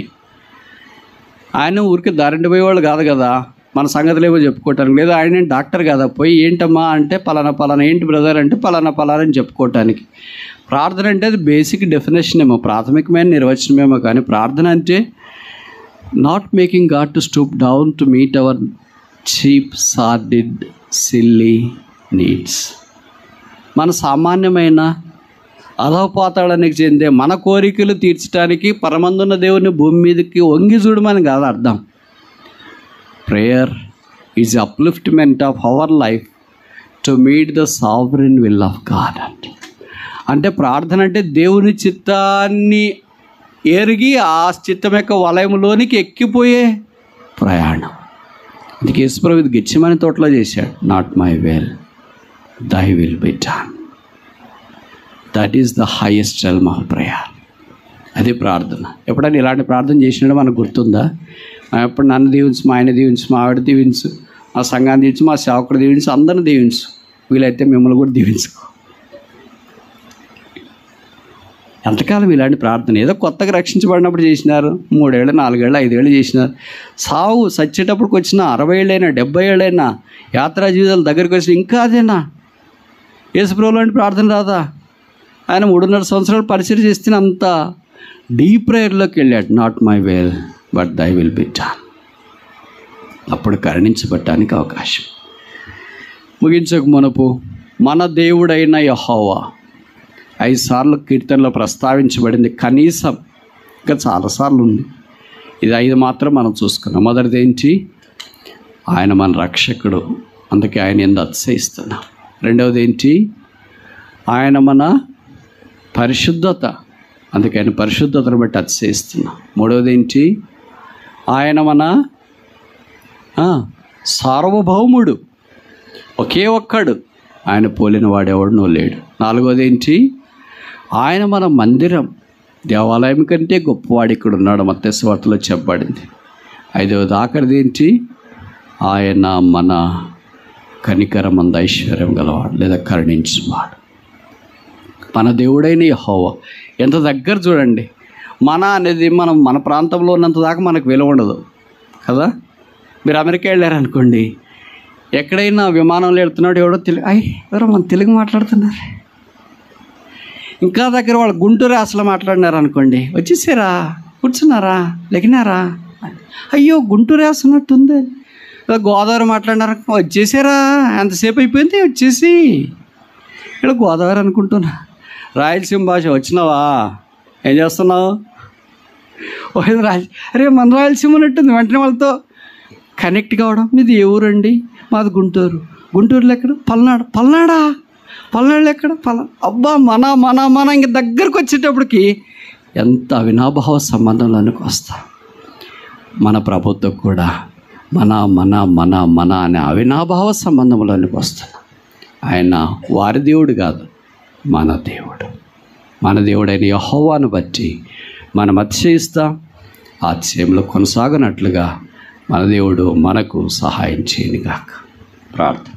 ఆయన ఊరికి దారిండిపోయేవాళ్ళు కాదు కదా మన సంగతులేమో చెప్పుకోవటానికి. లేదు ఆయన డాక్టర్ కదా పోయి ఏంటమ్మా అంటే పలానా పలానా ఏంటి బ్రదర్ అంటే పలానా పలానా అని చెప్పుకోవటానికి. ప్రార్థన అంటే అది బేసిక్ డెఫినేషన్ ఏమో ప్రాథమికమైన నిర్వచనమేమో కానీ ప్రార్థన అంటే not making God to stoop down to meet our cheap sordid silly needs మన సామాన్యమైన అధోపాతాళానికి చెందే మన కోరికలు తీర్చడానికి పరమందున్న దేవుని భూమి మీదకి వంగి చూడమని కాదు అర్థం. Prayer is upliftment of our life to meet the sovereign will of God అంటే అంటే ప్రార్థన అంటే దేవుని చిత్తాన్ని ఎరిగి ఆ చిత్తం యొక్క వలయంలోనికి ఎక్కిపోయే ప్రయాణం. అందుకే యేసుప్రభు ఇది గిచ్చమని తోటలో చేశాడు. Not my will thy will be done that is the highest realm of prayer అది ప్రార్థన. ఎప్పుడైనా ఇలాంటి ప్రార్థన చేసినట్టు మనకు గుర్తుందా? ఆ, ఎప్పుడు నన్ను దీవించు మా ఆయన దీవించు మా ఆవిడ దీవించు మా సంఘాన్ని దీవించు మా సేవకుడు దీవించు అందరిని దీవించు. వీలైతే మిమ్మల్ని కూడా దీవించుకో ఎంతకాలం ఇలాంటి ప్రార్థన? ఏదో కొత్తగా రక్షించబడినప్పుడు చేసినారు. మూడేళ్ళు నాలుగేళ్ళు ఐదేళ్ళు చేసినారు. సావు సచ్చేటప్పటికి వచ్చిన అరవై ఏళ్ళైనా డెబ్బై ఏళ్ళైనా యాత్రా జీవితాల దగ్గరికి వచ్చిన ఇంకా అదేనా? యేసుప్రభు లాంటి ప్రార్థన రాదా? ఆయన మూడున్నర సంవత్సరాలు పరిచయం చేస్తే అంత డీప్ ప్రేయర్లోకి వెళ్ళాడు. Not my will but thy will be done అప్పుడు కరుణించబట్టడానికి అవకాశం. ముగించక మునపు మన దేవుడైన యహోవా ఐదు సార్లు కీర్తనలో ప్రస్తావించబడింది. కనీసం ఇంకా చాలాసార్లు ఉంది. ఇది ఐదు మాత్రం మనం చూసుకున్నాం. మొదటిది ఏంటి? ఆయన మన రక్షకుడు. అందుకే ఆయన ఎందు అతిశయిస్తున్నాం. రెండవది ఏంటి? ఆయన మన పరిశుద్ధత. అందుకే ఆయన పరిశుద్ధతను బట్టి అతిశయిస్తున్నాం. మూడవది ఏంటి? ఆయన మన సార్వభౌముడు. ఒకే ఒక్కడు. ఆయన పోలిన వాడెవడనో లేడు. నాలుగోది ఏంటి? ఆయన మన మందిరం. దేవాలయం కంటే గొప్పవాడు ఇక్కడ ఉన్నాడు మత్స్యవార్తలో చెప్పబడింది. ఐదవది ఆఖరిది ఏంటి ఆయన మన కనికరమంద ఐశ్వర్యం గలవాడు లేదా కరుణించువాడు. మన దేవుడైన యెహోవా. ఎంత దగ్గర చూడండి. మన అనేది మనం మన ప్రాంతంలో ఉన్నంత దాకా మనకు విలువ ఉండదు. కదా? మీరు అమెరికా వెళ్ళారనుకోండి. ఎక్కడైనా విమానంలో వెళ్తున్నాడు ఎవడో తెలుగు అయ్యి ఎవరో మన తెలుగు మాట్లాడుతున్నారు. ఇంకా దగ్గర వాళ్ళు గుంటూరు అసలు మాట్లాడినారు అనుకోండి వచ్చేసారా? కూర్చున్నారా? లెగినారా? అయ్యో గుంటూరు వేస్తున్నట్టుంది గోదావరి మాట్లాడినారు వచ్చేసారా? ఎంతసేపు అయిపోయింది? వచ్చేసి. ఇక్కడ గోదావరి అనుకుంటున్నా. రాయలసీమ భాష వచ్చినావా? ఏం చేస్తున్నావు? ఓ అరే మన రాయలసీమ ఉన్నట్టుంది వెంటనే వాళ్ళతో. కనెక్ట్ కావడం మీది ఏ ఊరండి? మాది గుంటూరు. గుంటూరులో ఎక్కడ? పల్నాడు. పల్నాడా? పల్నాడులో ఎక్కడ? పల అబ్బా మన మన మన ఇంక దగ్గరకు వచ్చేటప్పటికి ఎంత అవినాభావ సంబంధంలోనికి వస్తా? మన ప్రభుత్వం కూడా మన మన మన మన అనే అవినాభావ సంబంధంలోనికి వస్తుంది ఆయన వారి దేవుడు కాదు మన దేవుడు. మన దేవుడైన యహోవాను బట్టి మనం అతిశయిస్తాం ఆతిశయంలో కొనసాగనట్లుగా మన దేవుడు మనకు సహాయం చేయనిగాక. ప్రార్థన.